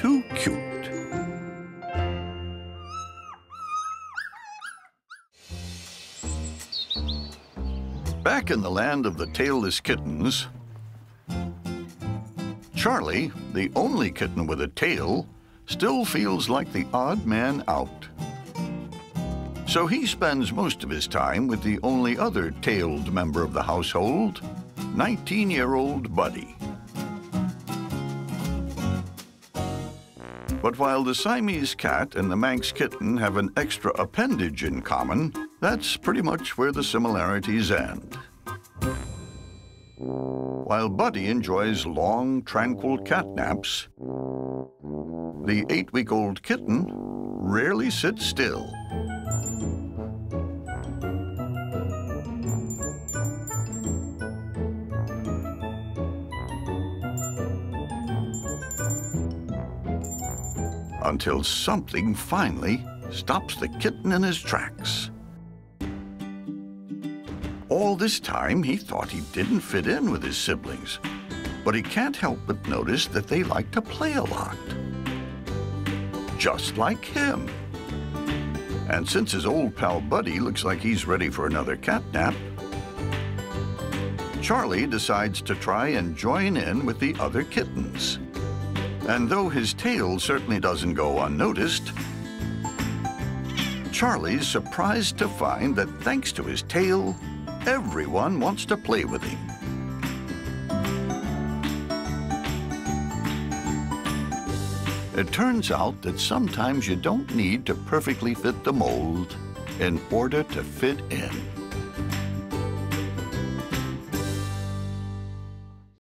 too cute. Back in the land of the tailless kittens, Charlie, the only kitten with a tail, still feels like the odd man out. So he spends most of his time with the only other tailed member of the household, 19-year-old Buddy. But while the Siamese cat and the Manx kitten have an extra appendage in common, that's pretty much where the similarities end. While Buddy enjoys long, tranquil cat naps, the eight-week-old kitten rarely sits still. Until something finally stops the kitten in his tracks. All this time, he thought he didn't fit in with his siblings, but he can't help but notice that they like to play a lot. Just like him. And since his old pal Buddy looks like he's ready for another cat nap, Charlie decides to try and join in with the other kittens. And though his tail certainly doesn't go unnoticed, Charlie's surprised to find that thanks to his tail, everyone wants to play with him. It turns out that sometimes you don't need to perfectly fit the mold in order to fit in.